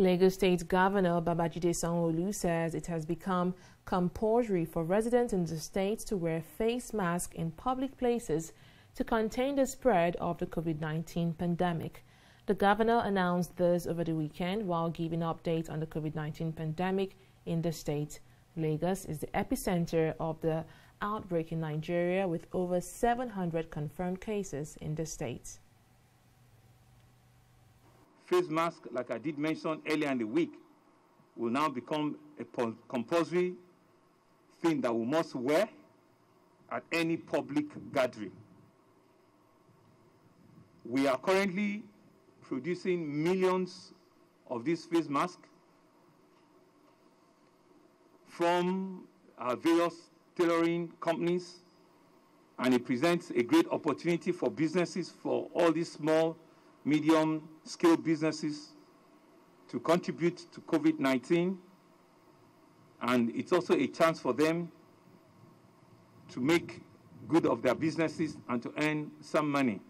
Lagos State Governor Babajide Sanwo-Olu says it has become compulsory for residents in the state to wear face masks in public places to contain the spread of the COVID-19 pandemic. The governor announced this over the weekend while giving updates on the COVID-19 pandemic in the state. Lagos is the epicenter of the outbreak in Nigeria with over 700 confirmed cases in the state face mask, like I did mention earlier in the week, will now become a compulsory thing that we must wear at any public gathering. We are currently producing millions of these face masks from our various tailoring companies, and it presents a great opportunity for businesses, for all these small medium scale businesses to contribute to COVID 19. And it's also a chance for them to make good of their businesses and to earn some money.